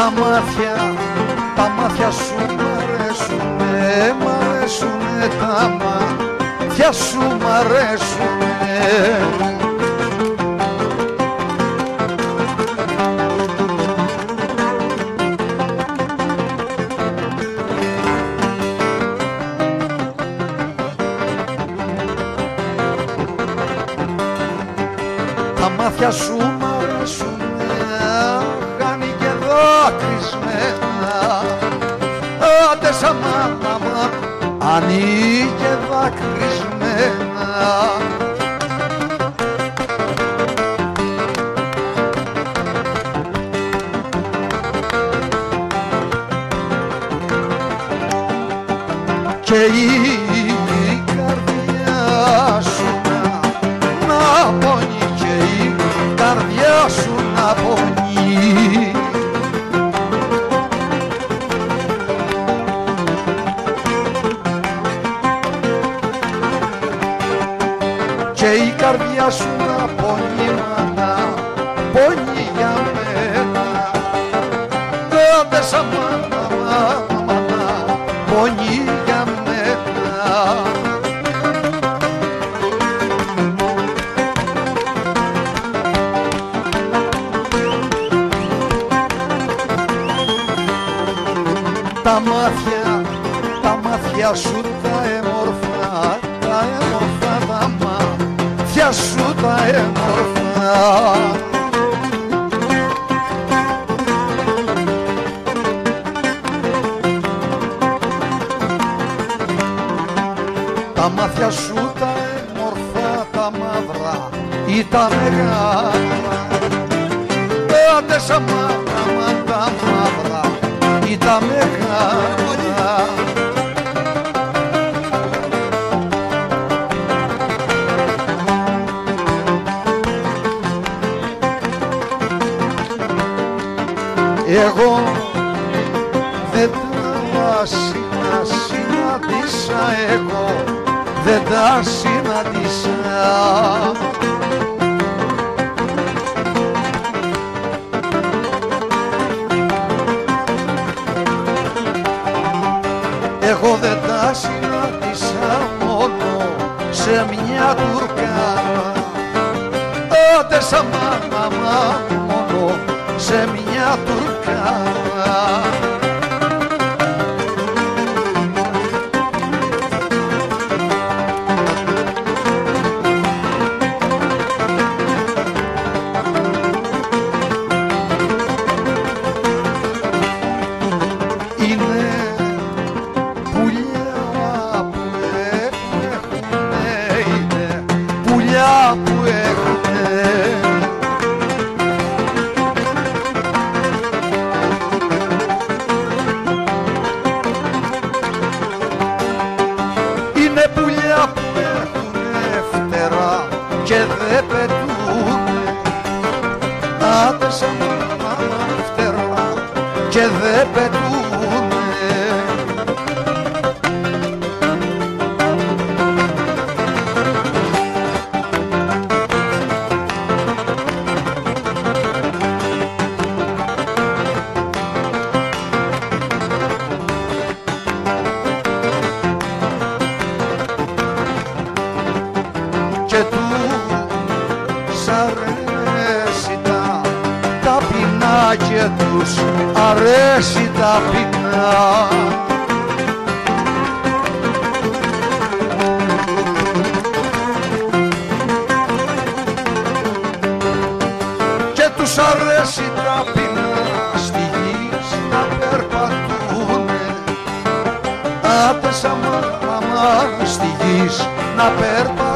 Τα αρέσουνε τα μάτια σου μ' αρέσουνε. Τα μάτια σου μ' αρέσουνε, χάνει και δάκρυσμένα. Ανοίγε δάκρυσμένα. και η καρδιά και η καρδιά σου να πονεί μάνα πονεί για μένα. Άντε σαν μάνα, μάνα, μάνα, πονεί για μένα. Τα μάτια, τα μάτια σου τα έμορφα. Τα μάτια σου τα έμορφα, τα μαύρα ή τα μεγάλα Άντε σαν μαύρα, μα τα μαύρα ή τα μεγάλα Εγώ δεν τα συνα, συναντήσα εγώ δεν τα συναντήσα. Εγώ δεν τα συνάντησα μόνο σε μια τουρκάνα Άντε σαν μάνα μα μόνο σε μια και δεν πετούνε ταπεινά και τους αρέσει τα πεινά. Και τους αρέσει τα πεινά στη γη να περπατούνε Άντε σαν μάμα στη γη να περπατούνε